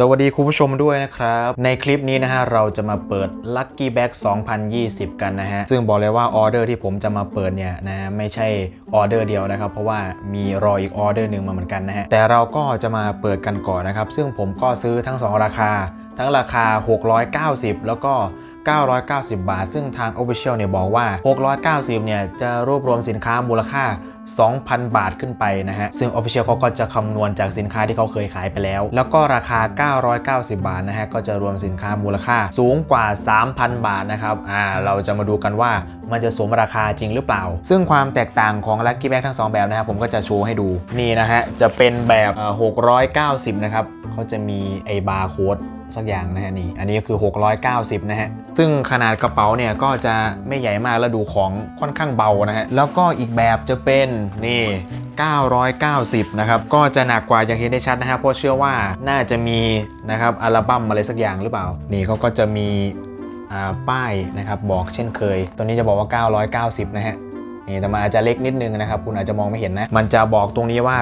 สวัสดีคุณผู้ชมด้วยนะครับ ในคลิปนี้นะฮะ เราจะมาเปิด Lucky Bag 2020 กันนะฮะ ซึ่งบอกเลยว่าออเดอร์ที่ผมจะมาเปิดเนี่ยนะฮะไม่ใช่ออเดอร์เดียวนะครับ เพราะว่ามีรออีกออเดอร์หนึ่งมาเหมือนกันนะฮะ แต่เราก็จะมาเปิดกันก่อนนะครับ ซึ่งผมก็ซื้อทั้ง 2 ราคา ทั้งราคา 690 แล้วก็ 990 บาท ซึ่งทาง Official เนี่ยบอกว่า 690 เนี่ยจะรวบรวมสินค้ามูลค่า 2,000 บาทขึ้นไปนะฮะ ซึ่ง Official เขาก็จะคำนวณจากสินค้าที่เขาเคยขายไปแล้ว แล้วก็ราคา 990 บาทนะฮะ ก็จะรวมสินค้ามูลค่าสูงกว่า 3,000 บาทนะครับ อ่า เราจะมาดูกันว่ามันจะสมราคาจริงหรือเปล่า ซึ่งความแตกต่างของ Lucky Bag ทั้ง 2 แบบนะครับ ผมก็จะโชว์ให้ดู นี่นะฮะ จะเป็นแบบ 690 นะครับเขาจะมีไอบาร์โค้ด สักอย่างนะฮะนี่อันนี้คือ 690 นะฮะ ซึ่งขนาดกระเป๋าเนี่ยก็จะไม่ใหญ่มากแล้วดูของค่อนข้างเบานะฮะ แล้วก็อีกแบบจะเป็นนี่ 990 นะครับ ก็จะหนักกว่าอย่างเห็นได้ชัดนะฮะเพราะเชื่อว่าน่าจะมีนะครับอัลบั้มอะไรสักอย่างหรือเปล่า นี่เขาก็จะมีป้ายนะครับบอกเช่นเคย ตัวนี้จะบอกว่า 990 นะฮะนี่แต่มันอาจจะเล็กนิดนึงนะครับ คุณอาจจะมองไม่เห็นนะ มันจะบอกตรงนี้ว่า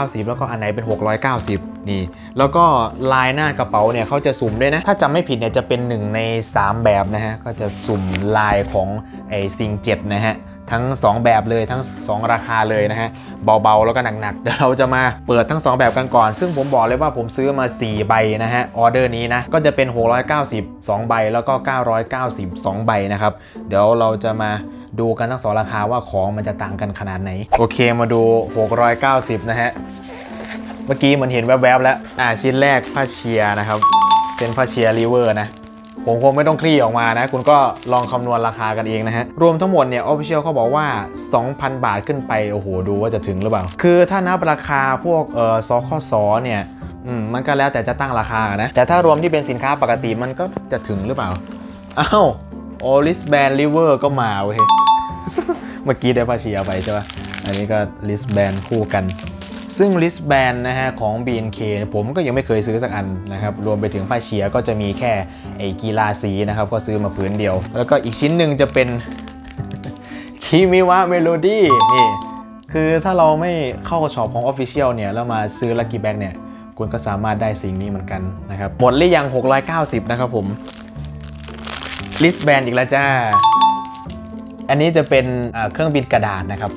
990 แล้วก็อันไหนเป็น 690 นี่ แล้วก็ลายหน้ากระเป๋าเนี่ยเขาจะสุ่มด้วยนะ ถ้าจำไม่ผิดเนี่ยจะเป็น1ใน 3 แบบนะฮะ ก็จะสุ่มลายของไอ้ซิงเจ็ดนะฮะ ทั้ง 2 แบบเลยทั้ง 2 ราคาเลยนะฮะ เบาๆ แล้วก็หนักๆ เดี๋ยวเราจะมาเปิดทั้ง 2 แบบกันก่อน ซึ่งผมบอกเลยว่าผมซื้อมา 4 ใบนะฮะ ออเดอร์นี้นะ ก็จะเป็น 690 2 ใบแล้วก็ 990 2 ใบนะครับ เดี๋ยวเราจะมาดูกันทั้งสองราคาว่าของมันจะต่างกันขนาดไหน โอเคมาดู 690 นะฮะ เมื่อกี้เหมือนเห็นแวบๆแล้ว อ่าชิ้นแรกผ้าเชียร์นะครับ เป็นผ้าเชียร์ริเวอร์นะผมคงไม่ต้องคลี่ออกมานะ คุณก็ลองคำนวณราคากันเองนะฮะ รวมทั้งหมดเนี่ย Official เขาบอกว่า 2,000 บาทขึ้นไป โอ้โห ดูว่าจะถึงหรือเปล่า คือถ้านับราคาพวกเอ่อซอข้อสอเนี่ยอืมมันก็แล้วแต่จะตั้งราคานะ แต่ถ้ารวมที่เป็นสินค้าปกติมันก็จะถึงหรือเปล่า อ้าวโอ wristband River ก็มาเว้ย เมื่อกี้ได้ผ้าเชียร์ไปใช่ปะอันนี้ก็ wristband คู่กัน ซึ่ง wristband นะฮะของ BNK ผมก็ยังไม่เคยซื้อสักอันนะครับรวมไปถึงผ้าเชียร์ก็จะมีแค่ไอ้กีฬาสีนะครับก็ซื้อมาผืนเดียว แล้วก็อีกชิ้นหนึ่งจะเป็น Kimi wa Melody นี่คือถ้าเราไม่เข้า shop ของ Official เนี่ยแล้วมาซื้อ Lucky Bag เนี่ยคุณก็สามารถได้สิ่งนี้เหมือนกันนะครับหมดหรือยัง 690 นะครับผม wristband อีกแล้วจ้า อันนี้จะเป็นเครื่องบินกระดาษนะครับ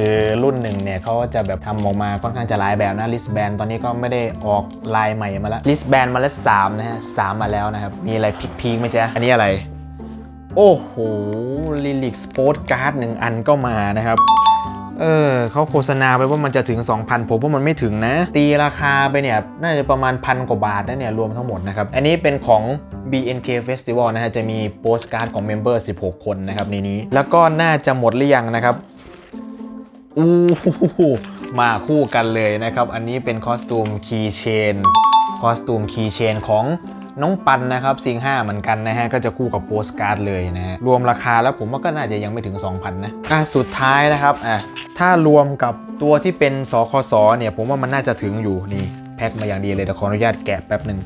คือรุ่นหนึ่งเนี่ยเขาจะแบบทำออกมาค่อนข้างจะหลายแบบนะ wristband ตอนนี้ก็ไม่ได้ออกลายใหม่มาแล้ว wristband มาแล้วสามนะฮะสามมาแล้วนะครับ มีอะไร peak ๆไหมจ๊ะอันนี้อะไร โอ้โห lyric postcard หนึ่งอันก็มานะครับเออเขาโฆษณาไปว่ามันจะถึง 2,000 ผมว่ามันไม่ถึงนะ ตีราคาไปเนี่ย น่าจะประมาณพันกว่าบาทนะเนี่ย รวมทั้งหมดนะครับ อันนี้เป็นของ BNK Festival นะฮะ จะมีโปสการ์ดของ member 16 คนนะครับในนี้ แล้วก็น่าจะหมดหรือยังนะครับ อู้มาคู่กันเลยนะครับ อันนี้เป็น costume keychain costume keychain ของน้องปันนะครับซิงห้าเหมือนกันนะฮะ ก็จะคู่กับโปสการ์ดเลยนะฮะ รวมราคาแล้วผมว่าก็น่าจะยังไม่ถึง 2,000 นะ อะ สุดท้ายนะครับ อะ ถ้ารวมกับตัวที่เป็นสคสเนี่ย ผมว่ามันน่าจะถึงอยู่นี่ แพ็คมาอย่างดีเลยเดี๋ยวขออนุญาตแกะแป๊บหนึ่ง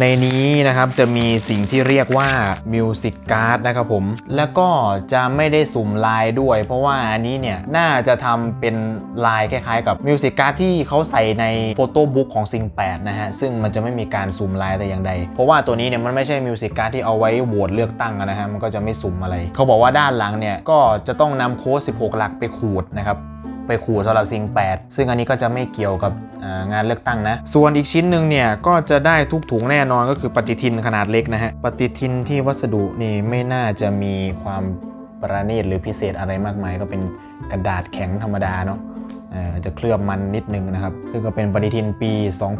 ในนี้นะครับจะมีสิ่งที่เรียกว่า Music Card นะครับผม แล้วก็จะไม่ได้สุ่มลายด้วย เพราะว่าอันนี้เนี่ยน่าจะทำเป็นลายคล้ายๆ กับ Music Card ที่เขาใส่ในโฟโต้บุ๊กของซิง8นะฮะ ซึ่งมันจะไม่มีการสุ่มลายแต่อย่างใด เพราะว่าตัวนี้เนี่ยมันไม่ใช่ Music Card ที่เอาไว้โหวตเลือกตั้งนะฮะ มันก็จะไม่สุ่มอะไร เขาบอกว่าด้านหลังเนี่ยก็จะต้องนำโค้ด16 หลักไปขูดนะครับ ไปขู่สำหรับซิง8 ซึ่งอันนี้ก็จะไม่เกี่ยวกับงานเลือกตั้งนะ ส่วนอีกชิ้นหนึ่งเนี่ยก็จะได้ทุกถุงแน่นอนก็คือปฏิทินขนาดเล็กนะฮะ ปฏิทินที่วัสดุนี่ไม่น่าจะมีความประณีตหรือพิเศษอะไรมากมาย ก็เป็นกระดาษแข็งธรรมดาเนาะจะเคลือบมันนิดนึงนะครับ ซึ่งก็เป็นปฏิทินปี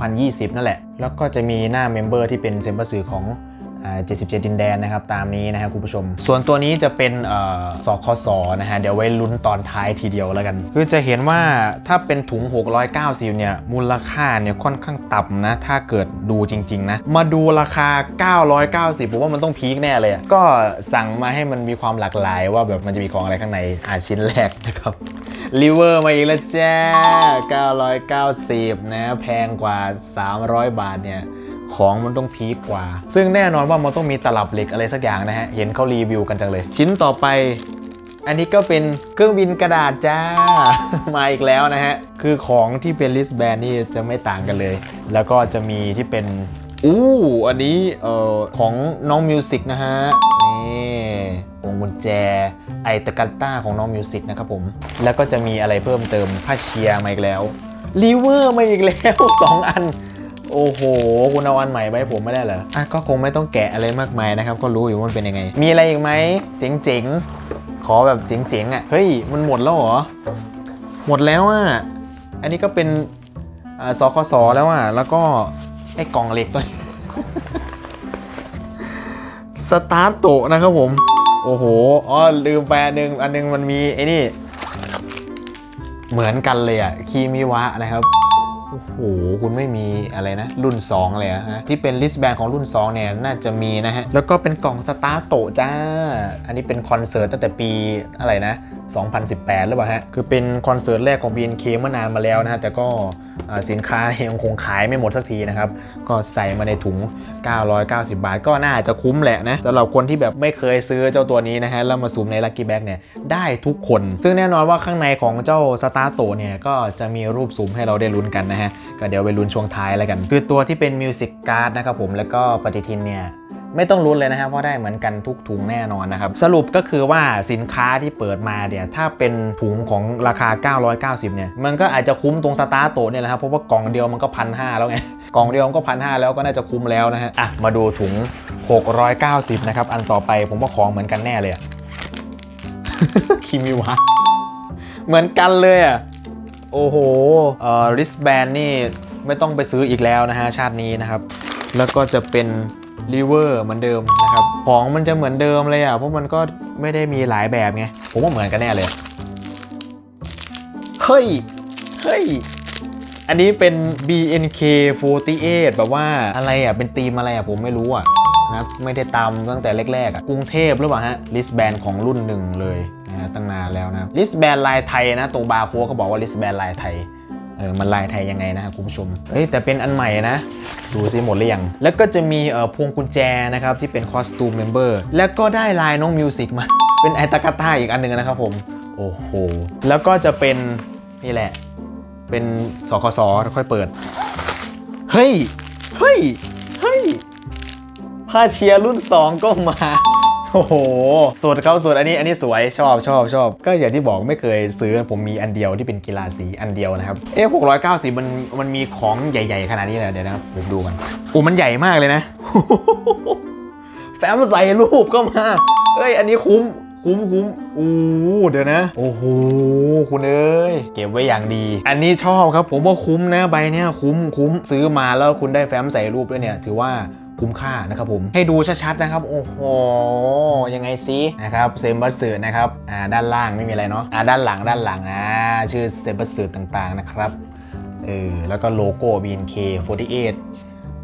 2020 นั่นแหละ แล้วก็จะมีหน้า member ที่เป็นเซมเปอร์สื่อของ 77 ดินแดนนะครับตามนี้นะครับคุณผู้ชม ส่วนตัวนี้จะเป็นเอ่อสคสนะฮะเดี๋ยวไว้ลุ้นตอนท้ายทีเดียวแล้วกัน คือจะเห็นว่าถ้าเป็นถุง 690 เนี่ยมูลค่าเนี่ยค่อนข้างต่ำนะ ถ้าเกิดดูจริง ๆ นะ มาดูราคา 990 ผมว่ามันต้องพีคแน่เลย ก็สั่งมาให้มันมีความหลากหลายว่าแบบมันจะมีของอะไรข้างในอ่าชิ้นแรกนะครับลิเวอร์มาอีกแล้วจ้า990 นะแพงกว่า 300 บาทเนี่ย ของมันต้องพีคกว่า ซึ่งแน่นอนว่ามันต้องมีตลับเหล็กอะไรสักอย่างนะฮะ เห็นเขารีวิวกันจังเลย ชิ้นต่อไป อันนี้ก็เป็นเครื่องบินกระดาษจ้า มาอีกแล้วนะฮะ คือของที่เป็น wristband นี่จะไม่ต่างกันเลย แล้วก็จะมีที่เป็นอู้อันนี้เอ่อของน้องมิวสิกนะฮะ พวงกุญแจ Aitakatta ของน้องมิวสิกนะครับผม แล้วก็จะมีอะไรเพิ่มเติมผ้าเชียร์มาอีกแล้วลีเวอร์มาอีกแล้ว 2 อัน โอ้โห คุณเอาอันใหม่ไปให้ผมไม่ได้เหรอ อะก็คงไม่ต้องแกะอะไรมากมายนะครับ ก็รู้อยู่ว่ามันเป็นยังไง มีอะไรอีกไหมเจ๋งๆ ขอแบบเจ๋งๆอะ เฮ้ย มันหมดแล้วเหรอ หมดแล้วอะ อันนี้ก็เป็นอ่าสคสแล้วอะ แล้วก็ไอ้กล่องเหล็กตัวนี้ Starto นะครับผม โอ้โห อ๋อลืมไปอันหนึง อันหนึงมันมีไอ้นี่ เหมือนกันเลยอะ Kimi wa นะครับโอ้โหคุณไม่มีอะไรนะ รุ่น 2 เลยฮะที่เป็น wristband ของรุ่น 2 เนี่ย น่าจะมีนะฮะ แล้วก็เป็นกล่อง Startoจ้า อันนี้เป็นคอนเสิร์ตตั้งแต่ปีอะไรนะ 2018 หรือเปล่าฮะ คือเป็นคอนเสิร์ตแรกของ BNK เมื่อนานมาแล้วนะฮะ แต่ก็ สินค้ายังคงขายไม่หมดสักทีนะครับ ก็ใส่มาในถุง 990 บาท ก็น่าจะคุ้มแหละนะสำหรับคนที่แบบไม่เคยซื้อเจ้าตัวนี้นะฮะแล้วมาสุ่มใน Lucky Bag เนี่ยได้ทุกคน ซึ่งแน่นอนว่าข้างในของเจ้า Starto เนี่ยก็จะมีรูปสุ่มให้เราได้ลุ้นกันนะฮะก็เดี๋ยวไปลุ้นช่วงท้ายแล้วกัน คือตัวที่เป็น music card นะครับผมแล้วก็ปฏิทินเนี่ย ไม่ต้องลุ้นเลยนะครับเพราะได้เหมือนกันทุกถุงแน่นอนนะครับ สรุปก็คือว่าสินค้าที่เปิดมาเนี่ยถ้าเป็นถุงของราคา 990 เนี่ย มันก็อาจจะคุ้มตรงสตาร์โตเนี่ยแหละครับเพราะว่ากล่องเดียวมันก็พันห้าแล้วไง กล่องเดียวมันก็พันห้าแล้วก็น่าจะคุ้มแล้วนะฮะอะมาดูถุง 690 นะครับ อันต่อไปผมว่าของเหมือนกันแน่เลยคิมิวะเหมือนกันเลยอะโอ้โหเอ่อ wristband นี่ไม่ต้องไปซื้ออีกแล้วนะฮะชาตินี้นะครับแล้วก็จะเป็น liver เหมือนเดิมนะครับ ของมันจะเหมือนเดิมเลยอะ เพราะมันก็ไม่ได้มีหลายแบบไง ผมว่าเหมือนกันแน่เลย เฮ้ย เฮ้ย อันนี้เป็น BNK48 แบบว่าอะไรอะ เป็นธีมอะไรอะ ผมไม่รู้อะนะไม่ได้ตามตั้งแต่แรกๆอะกรุงเทพหรือเปล่าฮะ wristband ของรุ่นหนึ่งเลยนะตั้งนานแล้วนะ wristband ลายไทยนะตรงบาร์โค้ดเขาบอกว่า wristband ลายไทย เออมันลายไทยยังไงนะครับคุณผู้ชมเฮ้ยแต่เป็นอันใหม่นะ ดูซิหมดหรือยัง แล้วก็จะมีเอ่อพวงกุญแจนะครับที่เป็น costume member แล้วก็ได้ลายน้องมิวสิกมา เป็น会いたかった อีกอันหนึ่งนะครับผม โอ้โห แล้วก็จะเป็นนี่แหละ เป็นสคสค่อยเปิด เฮ้ย เฮ้ย เฮ้ยผ้าเชียร์รุ่น 2 ก็มา โอ้โหสดเขาสดอันนี้อันนี้สวยชอบชอบชอบ ก็อย่างที่บอกไม่เคยซื้อผมมีอันเดียวที่เป็นกีฬาสีอันเดียวนะครับ เอ๊ะ690มันมันมีของใหญ่ๆ ขนาดนี้เลยเหรอเดี๋ยวนะครับผมดูกันโอ้มันใหญ่มากเลยนะแฟ้มใส่รูปก็มาเอ้ยอันนี้คุ้มคุ้มคุ้มอู้เดี๋ยวนะ โอ้โห คุณเอ้ย เก็บไว้อย่างดี อันนี้ชอบครับ ผมว่าคุ้มนะใบเนี้ยคุ้มคุ้มซื้อมาแล้วคุณได้แฟ้มใส่รูปด้วยเนี่ย ถือว่า คุ้มค่านะครับผมให้ดูชัดๆนะครับ โอ้โหยังไงซินะครับเซมบัสสืนะครับอ่าด้านล่างไม่มีอะไรเนาะอ่าด้านหลังด้านหลังอ่าชื่อ 選抜 ต่างๆนะครับเออแล้วก็โลโก้ BNK48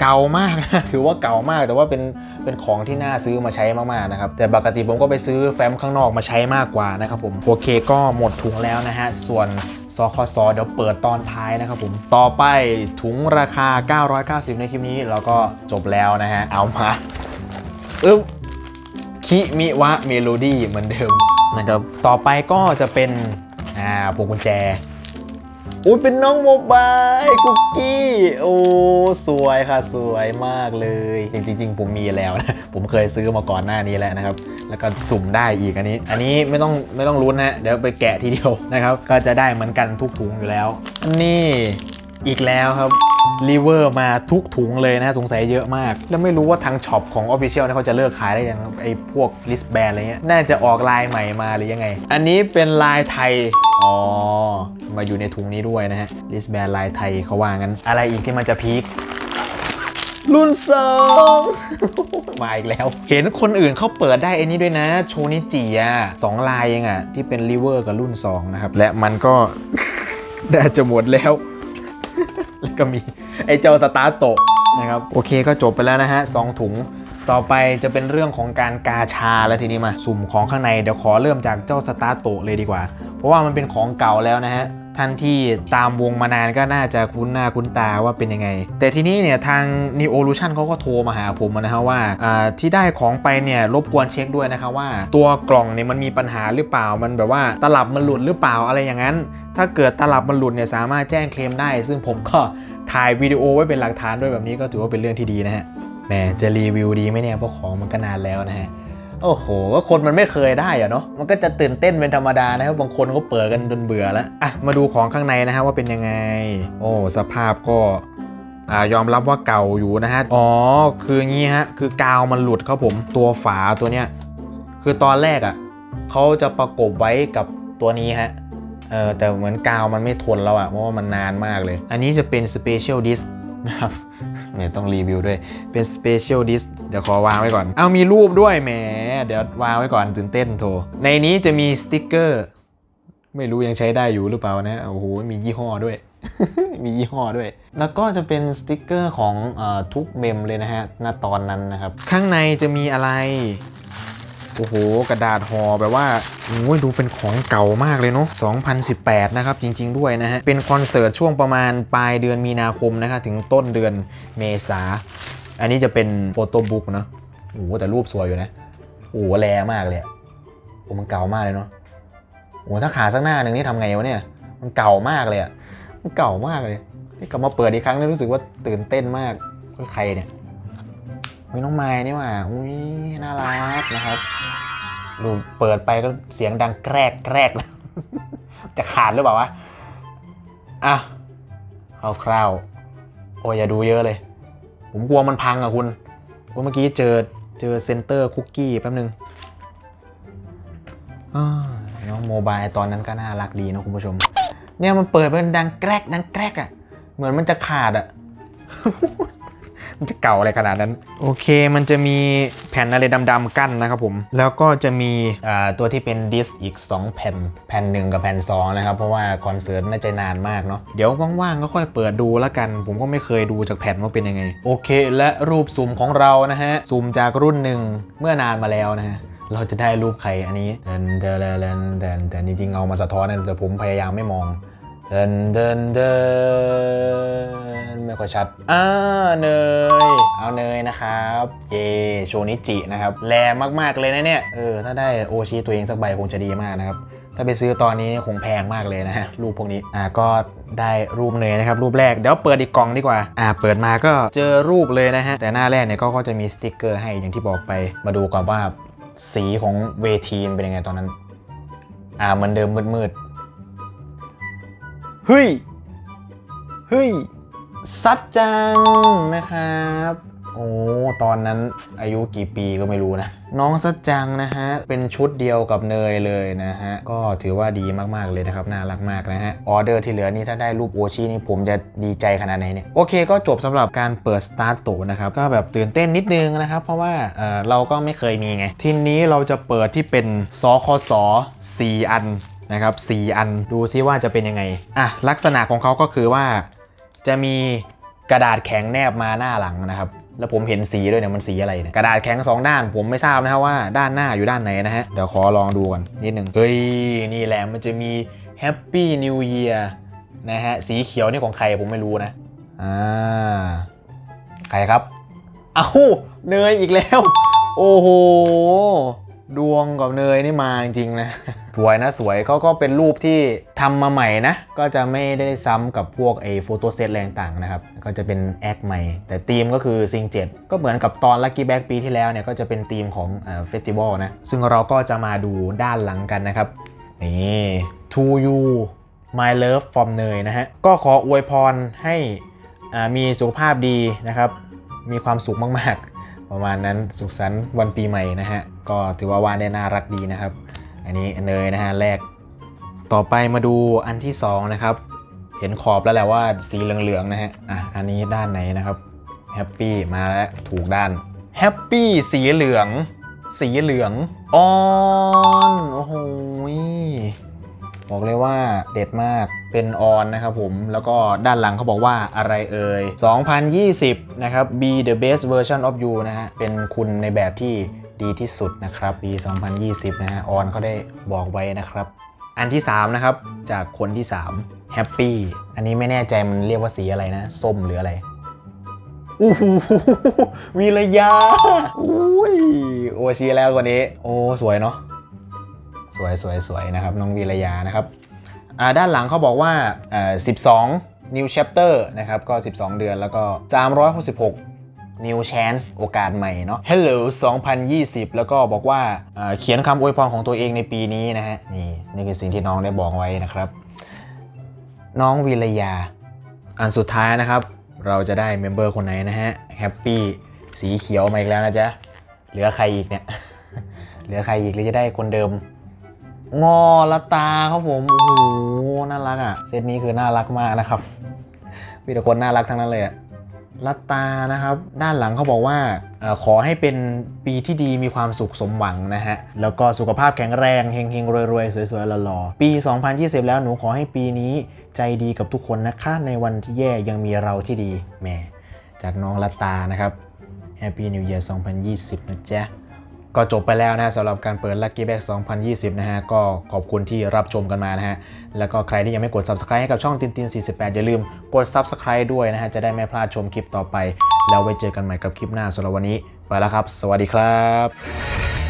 เก่ามากนะถือว่าเก่ามากแต่ว่าเป็นเป็นของที่น่าซื้อมาใช้มากๆนะครับแต่ปกติผมก็ไปซื้อแฟ้มข้างนอกมาใช้มากกว่านะครับผมโอเคก็หมดถุงแล้วนะฮะส่วน ซอคอซเดี๋ยวเปิดตอนท้ายนะครับผม ต่อไปถุงราคา 990 ในคลิปนี้เราก็จบแล้วนะฮะ เอามาอึ๊บ君はメロディー เหมือนเดิมนะครับ ต่อไปก็จะเป็นอ่าพวงกุญแจ อุ้ยเป็นน้องโมบายคุกกี้ โอ้สวยค่ะสวยมากเลยจริงๆ ผมมีแล้วนะผมเคยซื้อมาก่อนหน้านี้แล้วนะครับ แล้วก็สุ่มได้อีกอันนี้ อันนี้ไม่ต้องไม่ต้องลุ้นนะ เดี๋ยวไปแกะทีเดียวนะครับ ก็จะได้เหมือนกันทุกถุงอยู่แล้ว อันนี้ อีกแล้วครับรีเวอร์มาทุกถุงเลยนะสงสัยเยอะมาก แล้วไม่รู้ว่าทาง shop ของ Official เนี่ยเขาจะเลิกขายได้ยังไอพวก wristband อะไรเงี้ยน่าจะออกลายใหม่มาหรือยังไง อันนี้เป็นลายไทย อ๋อ มาอยู่ในถุงนี้ด้วยนะฮะ wristband ลายไทยเขาว่างั้น อะไรอีกที่มันจะ peak รุ่นสองมาอีกแล้ว เห็นคนอื่นเขาเปิดได้ไอ้นี้ด้วยนะ โชนิจิอะสองลายเองอะ ที่เป็นริเวอร์กับรุ่น 2 นะครับ และมันก็ น่าจะหมดแล้ว แล้วก็มีไอ้เจ้าสตาร์โตนะครับโอเคก็จบไปแล้วนะฮะสองถุงต่อไปจะเป็นเรื่องของการกาชาแล้วทีนี้มาสุ่มของข้างในเดี๋ยวขอเริ่มจากเจ้าสตาร์โตเลยดีกว่า เพราะว่ามันเป็นของเก่าแล้วนะฮะ ท่านที่ตามวงมานานก็น่าจะคุ้นหน้าคุ้นตาว่าเป็นยังไง แต่ทีนี้เนี่ยทาง Neolution เขาก็โทรมาหาผมนะฮะว่าอ่าที่ได้ของไปเนี่ยรบกวนเช็คด้วยนะครับว่า ตัวกล่องเนี่ยมันมีปัญหาหรือเปล่ามันแบบว่าตลับมันหลุดหรือเปล่าอะไรอย่างนั้นถ้าเกิดตลับมันหลุดเนี่ยสามารถแจ้งเคลมได้ ซึ่งผมก็ถ่ายวิดีโอไว้เป็นหลักฐานด้วยแบบนี้ก็ถือว่าเป็นเรื่องที่ดีนะฮะแหมจะรีวิวดีไหมเนี่ยเพราะของมันก็นานแล้วนะฮะ โอ้โหก็คนมันไม่เคยได้อะเนาะมันก็จะตื่นเต้นเป็นธรรมดานะครับบางคนก็เปิดกันจนเบื่อแล้วอะมาดูของข้างในนะฮะว่าเป็นยังไง โอ้สภาพก็อยอมรับว่าเก่าอยู่นะฮะ อ๋อ คืองี้ฮะ คือกาวมันหลุดครับผม ตัวฝาตัวเนี้ย คือตอนแรกอะ่ะเขาจะประกบไว้กับตัวนี้ฮะ เออแต่เหมือนกาวมันไม่ทนแล้วอะ่ะ เพราะว่ามันนานมากเลย อันนี้จะเป็น Special Disc นะครับ เนี่ยต้องรีวิวด้วย เป็น Special Disc เดี๋ยวขอวางไว้ก่อน เอามีรูปด้วยแหม เดี๋ยววางไว้ก่อนตื่นเต้นโทในนี้จะมีสติกเกอร์ ไม่รู้ยังใช้ได้อยู่หรือเปล่านะ โอ้โห มียี่ห้อด้วย มียี่ห้อด้วย แล้วก็จะเป็นสติกเกอร์ของอทุกเมมเลยนะฮะ ณ ตอนนั้นนะครับ ข้างในจะมีอะไร โอ้โห กระดาษห่อแบบว่าโอ้ยดูเป็นของเก่ามากเลยเนาะ2018 นะครับ จริง ๆ ด้วยนะฮะ เป็นคอนเสิร์ตช่วงประมาณปลายเดือนมีนาคมนะครับถึงต้นเดือนเมษา อันนี้จะเป็นโฟโต้บุ๊กเนาะโอ้โหแต่รูปสวยอยู่นะ โอ้แรมากเลยโอ้มันเก่ามากเลยเนาะโอ้ถ้าขาสักหน้าหนึ่งนี่ทำไงวะเนี่ย มันเก่ามากเลยอะมันเก่ามากเลย นี่กลับมาเปิดอีกครั้งนี่รู้สึกว่าตื่นเต้นมากใครเนี่ย มีน้องไม้นี่หว่าอุ้ยน่ารักนะครับ ดูเปิดไปก็เสียงดังแกรกแกรกแล้วจะขาดหรือเปล่าวะอะคร่าวๆโอ้ยอย่าดูเยอะเลย ผมกลัวมันพังอะคุณว่าเมื่อกี้เจอเจอเซนเตอร์คุกกี้แป๊บนึงอ้าน้องโมบายตอนนั้นก็น่ารักดีนะคุณผู้ชม เนี่ยมันเปิดเป็นดังแกรกดังแกรกอะเหมือนมันจะขาดอะ มันจะเก่าอะไรขนาดนั้น โอเค มันจะมีแผ่นอะไรดำๆกั้นนะครับผม แล้วก็จะมีอ่าตัวที่เป็นดิสก์อีก 2 แผ่น แผ่นหนึ่งกับแผ่น2นะครับ เพราะว่าคอนเสิร์ตน่าจะนานมากเนาะ เดี๋ยวว่างๆก็ค่อยเปิดดูแล้วกัน ผมก็ไม่เคยดูจากแผ่นว่าเป็นยังไง โอเค และรูปสุ่มของเรานะฮะสุ่มจากรุ่นหนึ่งเมื่อนานมาแล้วนะฮะเราจะได้รูปใครอันนี้เดินเดินเดินเดินแต่จริงๆเอามาสะท้อนนะแต่ผมพยายามไม่มองเดินเดินเดินไม่ค่อยชัดอ่าเนย เอาเนยนะครับ เยโชนิจินะครับ แรงมากๆเลยนะเนี่ย เออ ถ้าได้โอชิตัวเองสักใบคงจะดีมากนะครับ ถ้าไปซื้อตอนนี้คงแพงมากเลยนะฮะ รูปพวกนี้ อ่า ก็ได้รูปเนยนะครับ รูปแรก เดี๋ยวเปิดอีกกล่องดีกว่า อ่า เปิดมาก็เจอรูปเลยนะฮะ แต่หน้าแรกเนี่ยก็จะมีสติกเกอร์ให้ อย่างที่บอกไป มาดูก่อนว่าสีของเวทีเป็นยังไงตอนนั้น อ่า เหมือนเดิมมืดๆ เฮ้ยเฮ้ยสัทจังนะครับ โอ้ตอนนั้นอายุกี่ปีก็ไม่รู้นะ น้องสัทจังนะฮะ เป็นชุดเดียวกับเนยเลยนะฮะ ก็ถือว่าดีมากๆเลยนะครับ น่ารักมากนะฮะ ออเดอร์ที่เหลือนี่ถ้าได้รูป推し นี่ผมจะดีใจขนาดไหนเนี่ย โอเคก็จบสำหรับการเปิดสตาร์ตโตนะครับ ก็แบบตื่นเต้นนิดนึงนะครับ เพราะว่าเออเราก็ไม่เคยมีไง ทีนี้เราจะเปิดที่เป็นสคส4อัน นะครับ 4 อันดูซิว่าจะเป็นยังไง อะ ลักษณะของเขาก็คือว่าจะมีกระดาษแข็งแนบมาหน้าหลังนะครับ แล้วผมเห็นสีด้วยเนี่ยมันสีอะไรเนี่ยกระดาษแข็งสองด้าน ผมไม่ทราบนะครับว่าด้านหน้าอยู่ด้านไหนนะฮะ เดี๋ยวขอลองดูก่อนนิดนึงเฮ้ย นี่แหละมันจะมี Happy New Year นะฮะ สีเขียวนี่ของใครผมไม่รู้นะ อ่า ใครครับ เอ้า เนยอีกแล้ว โอ้โห ดวงกับเนยนี่มาจริงนะ สวยนะสวยเขาก็เป็นรูปที่ทำมาใหม่นะ ก็จะไม่ได้ซ้ำกับพวกไอ้ photo set อะไรต่างนะครับ ก็จะเป็น act ใหม่ แต่ธีมก็คือ sing เจ็ดก็เหมือนกับตอน Lucky Bag ปีที่แล้วเนี่ยก็จะเป็นธีมของ festival นะ ซึ่งเราก็จะมาดูด้านหลังกันนะครับ นี่ To You My Love from เนยนะฮะ ก็ขออวยพรให้อ่ามีสุขภาพดีนะครับ มีความสุขมากๆ ประมาณนั้นสุขสันต์วันปีใหม่นะฮะ ก็ถือว่าวาดได้น่ารักดีนะครับ อันนี้เนยนะฮะแรก ต่อไปมาดูอันที่2นะครับเห็นขอบแล้วแหละว่าสีเหลืองๆนะฮะอะอันนี้ด้านไหนนะครับ happy มาแล้วถูกด้าน happy สีเหลือง สีเหลืองออนโอ้โหบอกเลยว่าเด็ดมากเป็นออนนะครับผมแล้วก็ด้านหลังเขาบอกว่าอะไรเอ่ย 2020 นะครับ be the best version of you นะฮะเป็นคุณในแบบที่ ดีที่สุดนะครับปี 2020 นะฮะออนเขาได้บอกไว้นะครับ อันที่ 3 นะครับ จากคนที่3 Happy อันนี้ไม่แน่ใจมันเรียกว่าสีอะไรนะ ส้มหรืออะไรอู้หูวีระยาอุ้ยโอชีแล้วกว่านี้ โอ้สวยเนาะสวยสวยสวยนะครับ น้องวีระยานะครับด้านหลังเขาบอกว่าอ่า12 new chapter นะครับ ก็ 12 เดือนแล้วก็ 366 new chance โอกาสใหม่เนาะ hello 2020 แล้วก็บอกว่าอ่าเขียนคำอวยพรของตัวเองในปีนี้นะฮะ นี่นี่คือสิ่งที่น้องได้บอกไว้นะครับ น้องวีรยา อันสุดท้ายนะครับ เราจะได้ member คนไหนนะฮะ happy สีเขียวมาอีกแล้วนะจ๊ะ เหลือใครอีกเนี่ย เหลือใครอีกหรือจะได้คนเดิม น้องรตาครับผม โอ้โห น่ารักอะ่ะ เซตนี้คือน่ารักมากนะครับมีแต่คนน่ารักทั้งนั้นเลยอะ ลัตตานะครับ ด้านหลังเขาบอกว่าอขอให้เป็นปีที่ดีมีความสุขสมหวังนะฮะ แล้วก็สุขภาพแข็งแรงเฮงๆรวยๆ สวยๆหล่อๆ ปี 2020 แล้วหนูขอให้ปีนี้ใจดีกับทุกคนนะคะในวันที่แย่ยังมีเราที่ดีแม่จากน้องลัตานะครับ Happy New Year 2020 นะจ๊ะ ก็จบไปแล้วนะสำหรับการเปิด Lucky Bag 2020 นะฮะ ก็ขอบคุณที่รับชมกันมานะฮะ แล้วก็ใครที่ยังไม่กด Subscribe ให้กับช่องตินติน 48 อย่าลืมกด Subscribe ด้วยนะฮะ จะได้ไม่พลาดชมคลิปต่อไป แล้วไว้เจอกันใหม่กับคลิปหน้าสำหรับวันนี้ ไปแล้วครับ สวัสดีครับ